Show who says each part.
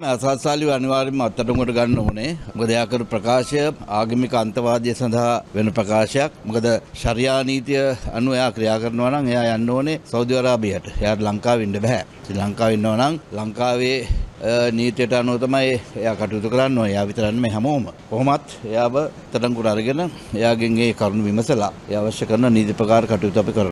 Speaker 1: අසත්සාලිව අනිවාර්යයෙන්ම අත්අඩංගුවට ගන්න ඕනේ. මොකද එයා කරපු ප්‍රකාශය ආගමික අන්තවාදය සඳහා වෙන ප්‍රකාශයක්. මොකද ශරියා නීතිය අනුව එයා ක්‍රියා කරනවා නම් එයා යන්න ඕනේ සෞදි අරාබියට. එයාට ලංකාවෙ ඉන්න බෑ. ශ්‍රී ලංකාවේ ඉන්නවා නම් ලංකාවේ අ, නීතියට අනුව තමයි එයා කටයුතු කරන්න ඕනේ. එයා විතරක් නෙමෙයි හැමෝම. කොහොමත් එයාව අත්අඩංගුවට අරගෙන එයාගෙන් ඒ කරුණු විමසලා ඒ අවශ්‍ය කරන නීති ප්‍රකාර කටයුතු අපි කරනවා.